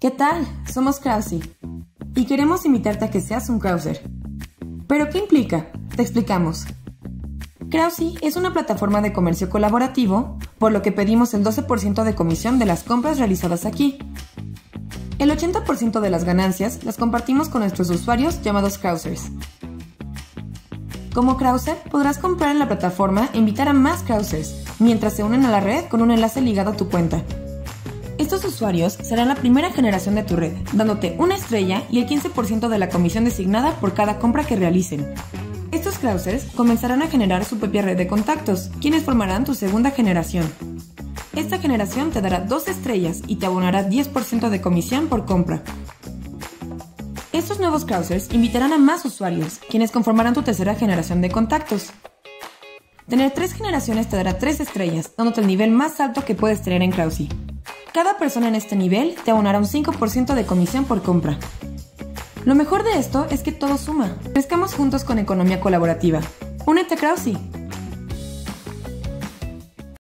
¿Qué tal? Somos Krausi y queremos invitarte a que seas un Krauser. ¿Pero qué implica? Te explicamos. Krausi es una plataforma de comercio colaborativo, por lo que pedimos el 12% de comisión de las compras realizadas aquí. El 80% de las ganancias las compartimos con nuestros usuarios llamados Krausers. Como Krauser, podrás comprar en la plataforma e invitar a más Krausers, mientras se unen a la red con un enlace ligado a tu cuenta. Estos usuarios serán la primera generación de tu red, dándote una estrella y el 15% de la comisión designada por cada compra que realicen. Estos Krausers comenzarán a generar su propia red de contactos, quienes formarán tu segunda generación. Esta generación te dará dos estrellas y te abonará 10% de comisión por compra. Estos nuevos Krausers invitarán a más usuarios, quienes conformarán tu tercera generación de contactos. Tener tres generaciones te dará tres estrellas, dándote el nivel más alto que puedes tener en Krausi. Cada persona en este nivel te abonará un 5% de comisión por compra. Lo mejor de esto es que todo suma. Pescamos juntos con economía colaborativa. Únete a Krausi.